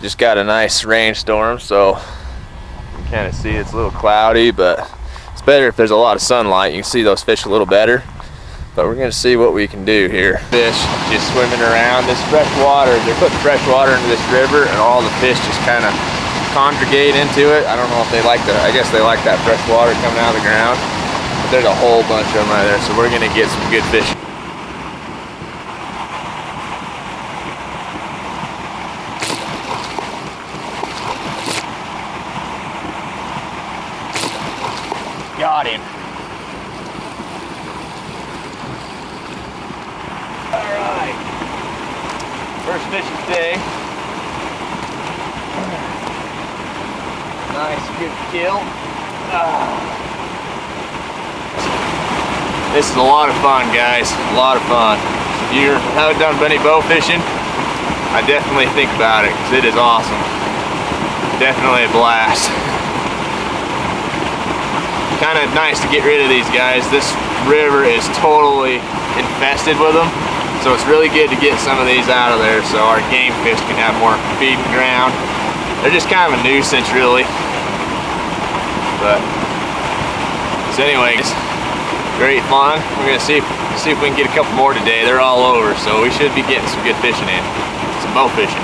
just got a nice rainstorm, so you kind of see it's a little cloudy, but it's better if there's a lot of sunlight. You can see those fish a little better. But we're gonna see what we can do here. Fish just swimming around this fresh water. They're putting fresh water into this river and all the fish just kind of congregate into it. I don't know if they like the, I guess they like that fresh water coming out of the ground. But there's a whole bunch of them right there. So we're gonna get some good fish. Got him. All right. First fish of the day. Nice, good kill. Ah. This is a lot of fun, guys. A lot of fun. If you haven't done any bow fishing, I definitely think about it because it is awesome. Definitely a blast. kind of nice to get rid of these guys. This river is totally infested with them. So it's really good to get some of these out of there so our game fish can have more feeding ground. They're just kind of a nuisance really. But, so anyways, great fun. We're gonna see if, see if we can get a couple more today. They're all over, so we should be getting some good fishing in. Some bow fishing.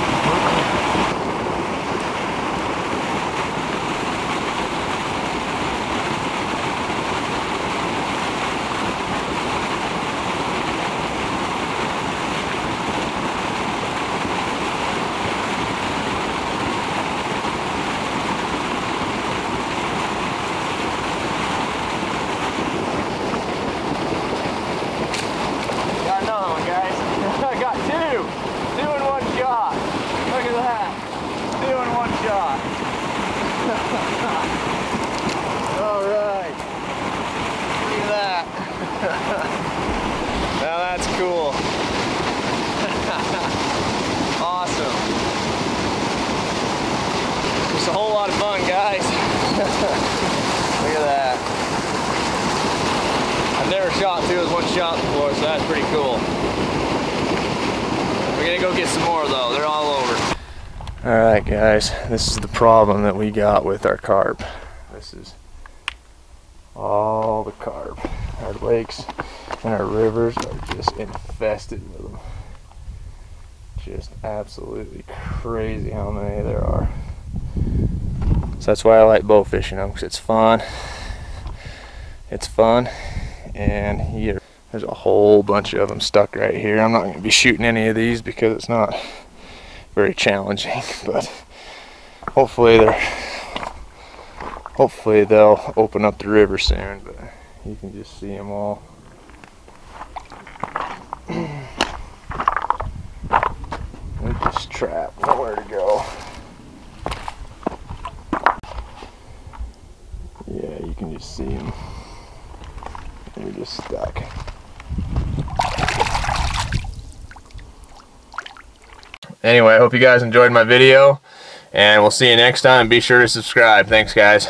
Got another one, guys. I got two. Two in one shot. Look at that. Two in one shot. All right. Look at that. now that's cool. awesome. Just a whole lot of fun, guys. Look at that. I've never shot two with one shot before, so that's pretty cool. We're gonna go get some more though, they're all over. Alright guys, this is the problem that we got with our carp. This is all the carp. Our lakes and our rivers are just infested with them. Just absolutely crazy how many there are. So that's why I like bow fishing them, because it's fun. It's fun and here there's a whole bunch of them stuck right here I'm not going to be shooting any of these because it's not very challenging but hopefully they're hopefully they'll open up the river soon but you can just see them all. This trap nowhere to go. Yeah you can just see them they're just stuck. Anyway, I hope you guys enjoyed my video, and we'll see you next time. Be sure to subscribe. Thanks, guys.